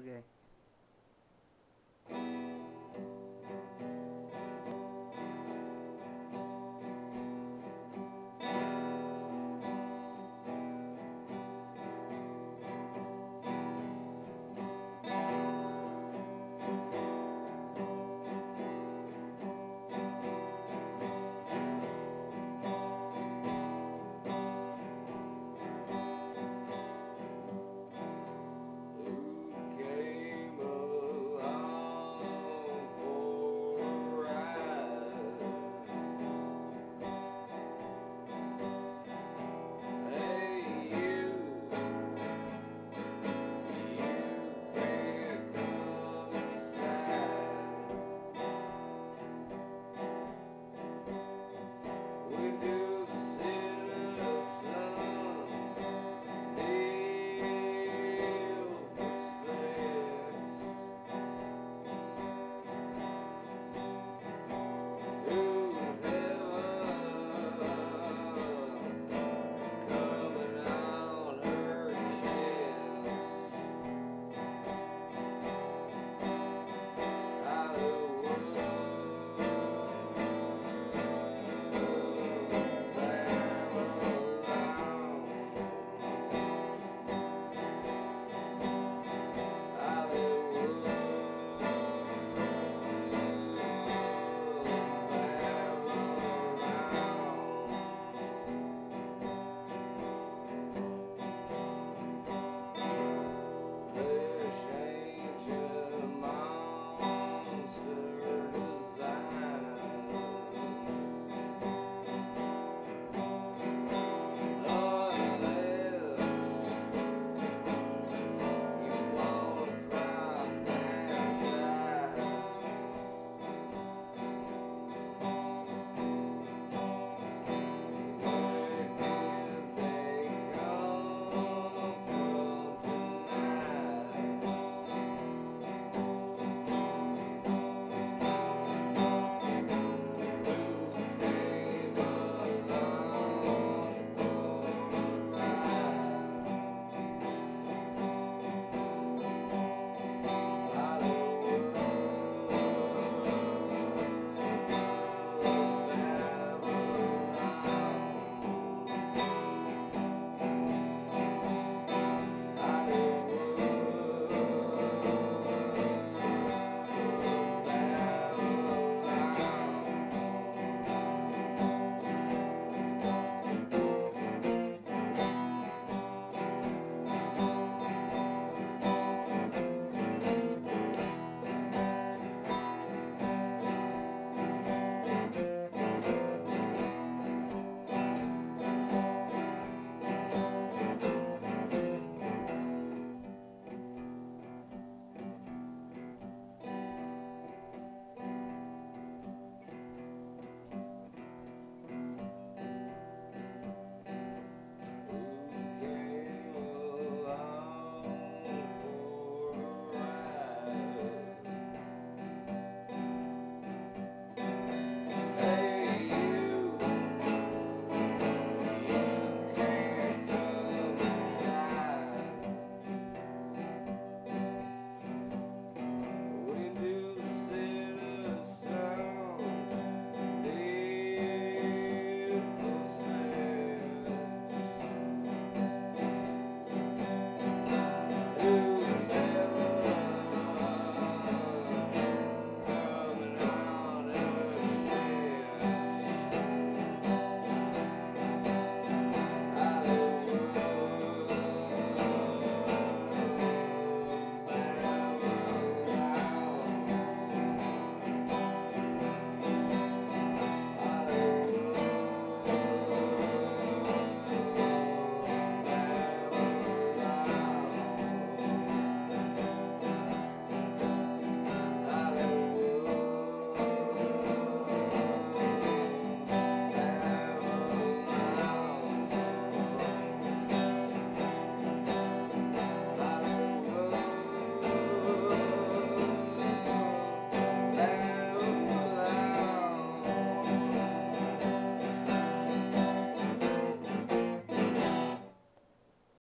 Porque